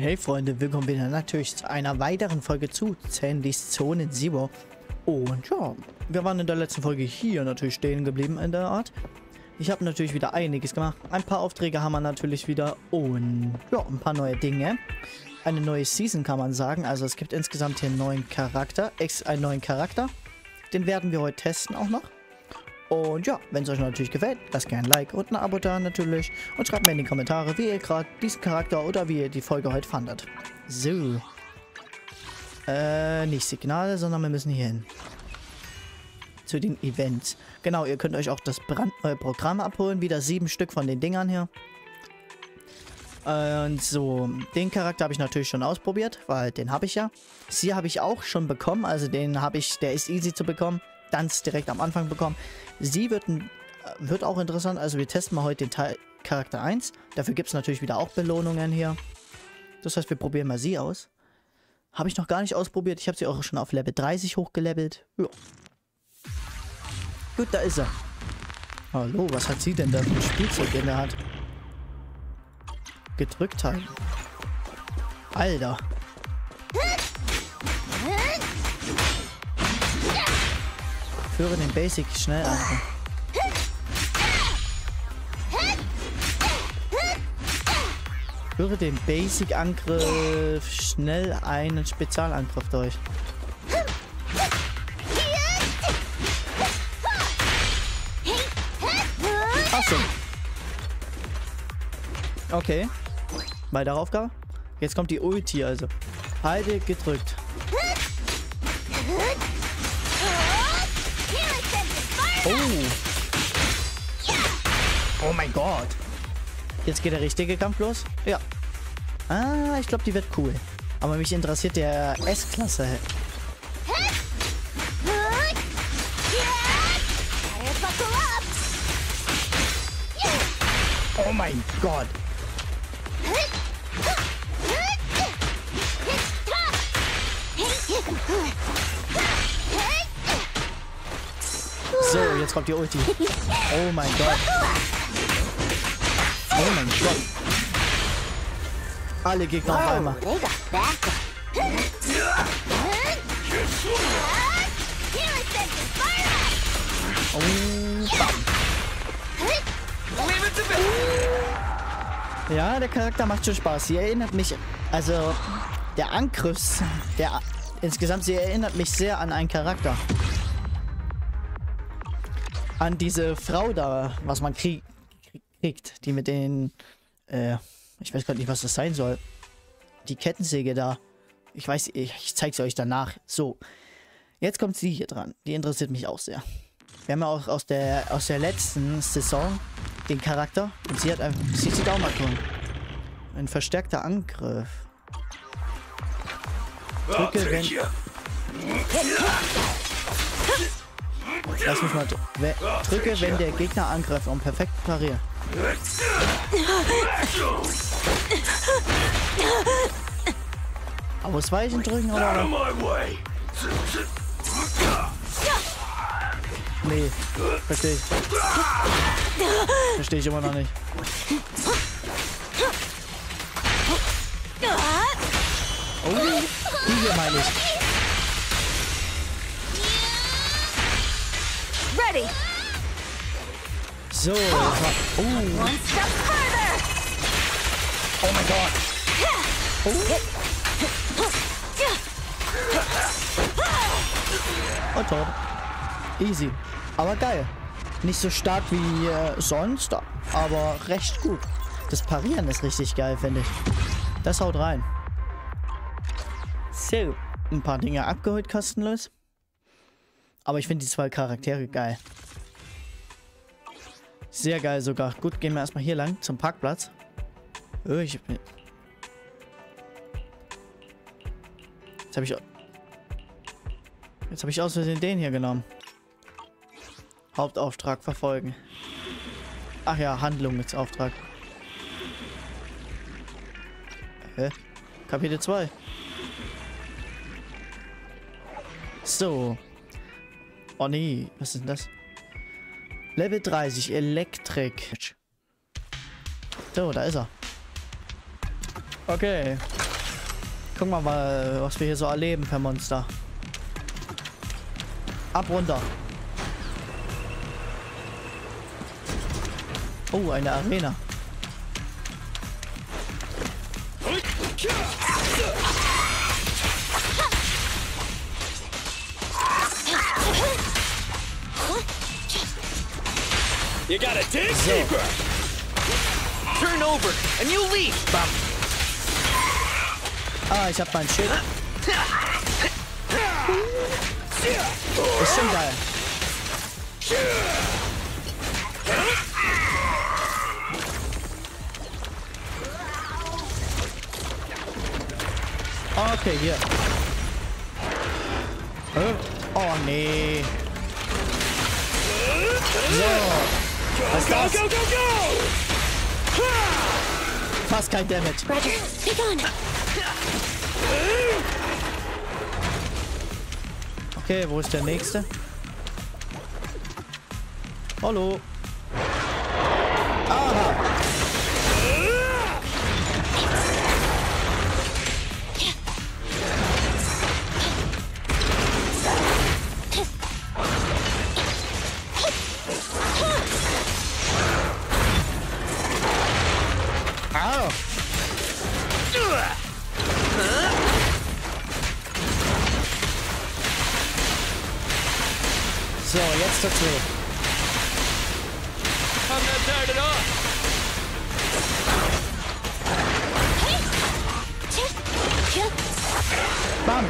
Hey Freunde, willkommen wieder natürlich zu einer weiteren Folge zu Sandys Zone Zero. Und ja, wir waren in der letzten Folge hier natürlich stehen geblieben in der Art. Ich habe natürlich wieder einiges gemacht. Ein paar Aufträge haben wir natürlich wieder und ja, ein paar neue Dinge. Eine neue Season kann man sagen. Also es gibt insgesamt hier einen neuen Charakter, ex einen neuen Charakter. Den werden wir heute testen auch noch. Und ja, wenn es euch natürlich gefällt, lasst gerne ein Like und ein Abo da natürlich. Und schreibt mir in die Kommentare, wie ihr gerade diesen Charakter oder wie ihr die Folge heute fandet. So. Äh, nicht Signale, sondern wir müssen hier hin. Zu den Events. Genau, ihr könnt euch auch das brandneue Programm abholen. Wieder sieben Stück von den Dingern hier. Und so, den Charakter habe ich natürlich schon ausprobiert, weil den habe ich ja. Sie habe ich auch schon bekommen, also den habe ich, der ist easy zu bekommen. Ganz direkt am Anfang bekommen. Sie wird, wird auch interessant, also wir testen mal heute den Teil Charakter 1. Dafür gibt es natürlich wieder auch Belohnungen hier. Das heißt, wir probieren mal sie aus. Habe ich noch gar nicht ausprobiert. Ich habe sie auch schon auf Level 30 hochgelevelt. Ja. Gut, da ist er. Hallo, was hat sie denn da für ein Spielzeug in der Hand? Gedrückt halten. Alter. Führe den Basic schnell an. Führe den Basic-Angriff schnell einen Spezialangriff durch. Achso. Okay. Weitere Aufgabe. Jetzt kommt die Ulti also. Halte gedrückt. Oh. Oh mein Gott. Jetzt geht der richtige Kampf los. Ja. Ah, ich glaube, die wird cool. Aber mich interessiert der S-Klasse. Oh mein Gott. So, jetzt kommt die Ulti. Oh mein Gott. Oh mein Gott. Alle Gegner auf einmal. Oh, Ja, der Charakter macht schon Spaß. Sie erinnert mich, also der Angriffs, der insgesamt, sie erinnert mich sehr an einen Charakter. An diese Frau da, was man krieg, kriegt, die mit den, äh, ich weiß gerade nicht, was das sein soll. Die Kettensäge da. Ich weiß, ich, ich zeige sie euch danach. So, jetzt kommt sie hier dran. Die interessiert mich auch sehr. Wir haben ja auch aus der, aus der letzten Saison den Charakter. Und sie hat einfach. Sie sieht auch mal tun. Ein verstärkter Angriff. Drücke, wenn. Lass mich mal. Drücke, wenn der Gegner angreift, um perfekt parieren. Ausweichen drücken oder? Nee, verstehe ich. Verstehe ich immer noch nicht. Oh, die hier meine ich. Ready. So, oh, One step further. oh mein Gott. Oh. Und tot. Easy. Aber geil. Nicht so stark wie äh, sonst, aber recht gut. Das Parieren ist richtig geil, finde ich. Das haut rein. So. Ein paar Dinge abgeholt, kostenlos. Aber ich finde die zwei Charaktere geil. Sehr geil sogar. Gut, gehen wir erstmal hier lang zum Parkplatz. Oh, ich hab. Jetzt habe ich... Jetzt habe ich aus Versehen den hier genommen. Hauptauftrag verfolgen. Ach ja, Handlungsauftrag. Hä? Kapitel 2. So. Oh nee, was ist denn das? Level 30, Elektrik. So, da ist er. Okay. Gucken wir mal, was wir hier so erleben per Monster. Ab runter. Oh, eine Arena. You gotta dig deeper. Turn over and you leap. Bam. Ah, ich hab mein Schild. Ist schon geil. Okay, hier. Äh? Oh, nee. So. Was ist Go, das? go, go, go! Fast kein Damage. Roger. Be gone. Okay, wo ist der nächste? Hallo. Aha. Au. So, jetzt dazu. All. Bam.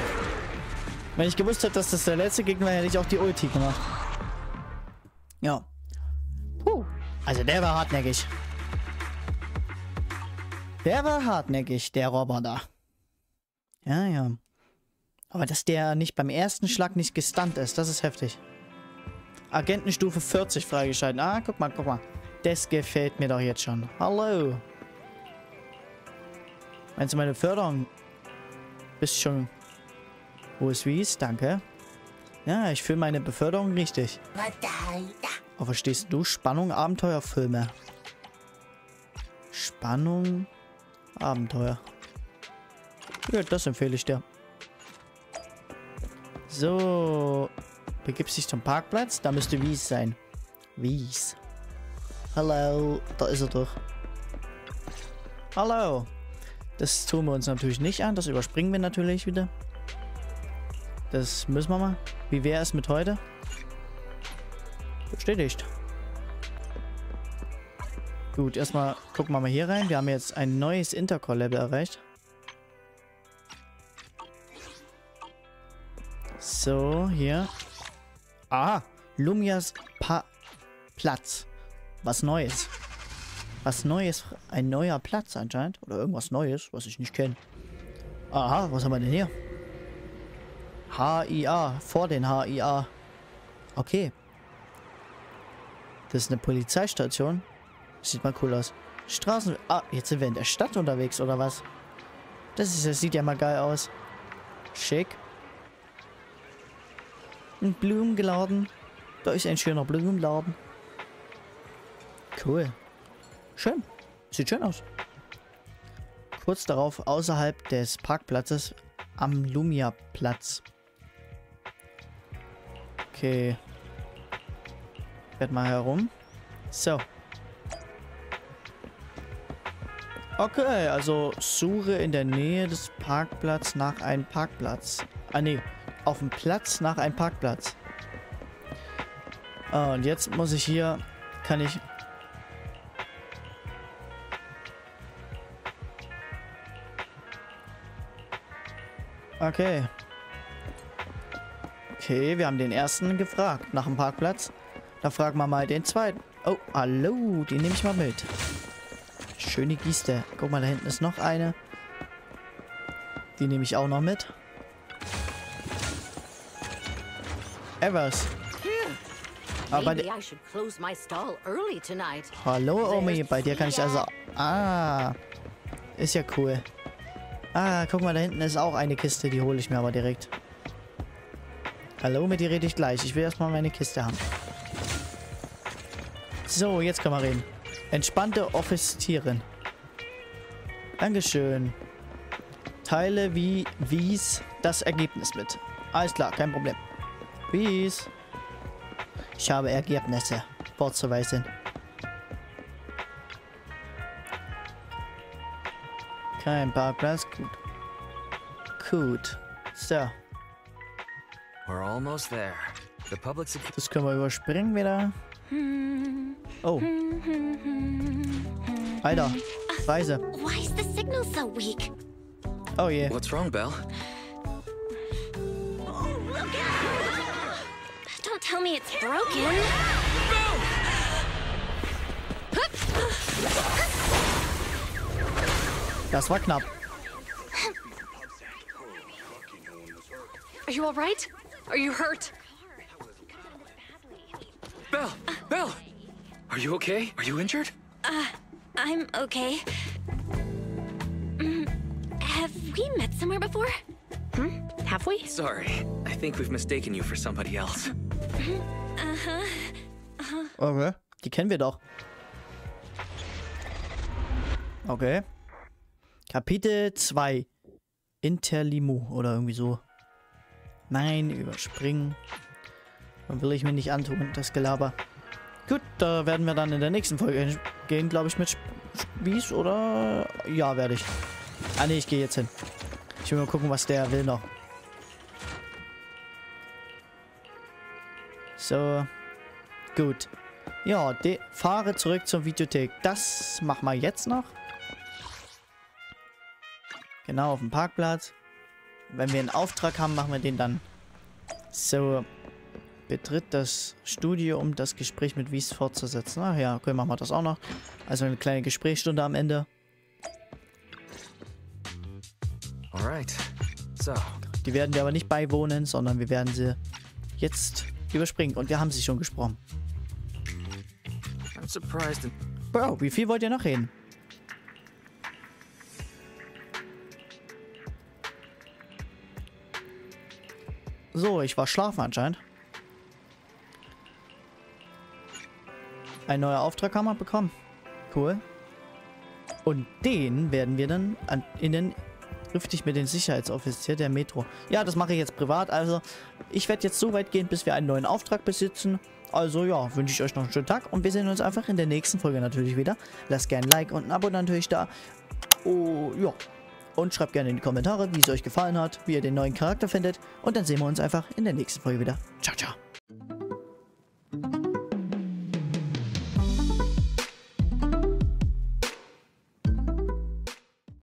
Wenn ich gewusst hätte, dass das der letzte Gegner war, hätte ich auch die Ulti gemacht. Ja. Puh. Also der war hartnäckig. Der war hartnäckig, der Roboter. Ja, ja. Aber dass der nicht beim ersten Schlag nicht gestunt ist, das ist heftig. Agentenstufe 40 freigeschalten. Ah, guck mal, guck mal. Das gefällt mir doch jetzt schon. Hallo. Meinst du meine Förderung? Bist schon... Wo ist Wies? Danke. Ja, ich fühle meine Beförderung richtig. Oh, verstehst du? Spannung, Abenteuer, Filme. Spannung, Abenteuer. Ja, das empfehle ich dir. So. Begibst dich zum Parkplatz. Da müsste Wies sein. Wies. Hallo. Da ist er doch. Hallo. Das tun wir uns natürlich nicht an. Das überspringen wir natürlich wieder. Das müssen wir mal. Wie wäre es mit heute? Bestätigt. Gut, erstmal gucken wir mal hier rein. Wir haben jetzt ein neues Intercore-Level erreicht. So, hier. Ah, Lumias pa Platz. Was Neues. Was Neues. Ein neuer Platz anscheinend. Oder irgendwas Neues, was ich nicht kenne. Aha, was haben wir denn hier? HIA. Vor den HIA. Okay. Das ist eine Polizeistation. Sieht mal cool aus. Straßen... Ah, jetzt sind wir in der Stadt unterwegs, oder was? Das, ist, das sieht ja mal geil aus. Schick. Ein Blumenladen. Da ist ein schöner Blumenladen. Cool. Schön. Sieht schön aus. Kurz darauf außerhalb des Parkplatzes am Lumia-Platz. Okay. Werd mal herum. So. Okay, also suche in der Nähe des Parkplatzes nach einem Parkplatz. Ah, nee. Auf dem Platz nach einem Parkplatz. Ah, und jetzt muss ich hier... Kann ich... Okay. Okay, wir haben den ersten gefragt nach dem Parkplatz. Da fragen wir mal den zweiten. Oh, hallo, die nehme ich mal mit. Schöne Giste. Guck mal, da hinten ist noch eine. Die nehme ich auch noch mit. Evers. Aber. Hallo Omi, bei dir kann ich also... Ah, ist ja cool. Ah, guck mal, da hinten ist auch eine Kiste, die hole ich mir aber direkt. Hallo, mit dir rede ich gleich. Ich will erstmal meine Kiste haben. So, jetzt können wir reden. Entspannte Offizierin. Dankeschön. Teile wie Wies das Ergebnis mit. Alles klar, kein Problem. Wies. Ich habe Ergebnisse vorzuweisen. Kein Parkplatz. Gut. Gut. So, das können wir überspringen wieder. Oh. Alter, Reise. Why is the signal so weak? Oh yeah. What's wrong, Belle? Don't tell me it's broken. Das war knapp. Are you all right? Are you hurt? Belle! Belle! Are you okay? Are you injured? I'm okay. Mm, Have we met somewhere before? Hmm? Have we? Sorry. I think we've mistaken you for somebody else. Okay. Die kennen wir doch. Okay. Kapitel 2. Interlimo oder irgendwie so. Nein, überspringen. Dann will ich mir nicht antun, das Gelaber. Gut, da werden wir dann in der nächsten Folge gehen, glaube ich, mit Spieß oder... Ja, werde ich. Ah, nee, ich gehe jetzt hin. Ich will mal gucken, was der will noch. So. Gut. Ja, fahre zurück zur Videothek. Das machen wir jetzt noch. Genau, auf dem Parkplatz. Wenn wir einen Auftrag haben, machen wir den dann. So. Betritt das Studio, um das Gespräch mit Wies fortzusetzen. Ach ja, okay, machen wir das auch noch. Also eine kleine Gesprächsstunde am Ende. Alright. So, Die werden wir aber nicht beiwohnen, sondern wir werden sie jetzt überspringen. Und wir haben sie schon gesprochen. I'm surprised. Bro, wie viel wollt ihr noch reden? So, ich war schlafen anscheinend. Ein neuer Auftrag haben wir bekommen. Cool. Und den werden wir dann an, in den trifft mit den Sicherheitsoffizier der Metro. Ja, das mache ich jetzt privat. Also, ich werde jetzt so weit gehen, bis wir einen neuen Auftrag besitzen. Also ja, wünsche ich euch noch einen schönen Tag und wir sehen uns einfach in der nächsten Folge natürlich wieder. Lasst gerne ein Like und ein Abo natürlich da. Oh, ja. Und schreibt gerne in die Kommentare, wie es euch gefallen hat, wie ihr den neuen Charakter findet. Und dann sehen wir uns einfach in der nächsten Folge wieder. Ciao, ciao.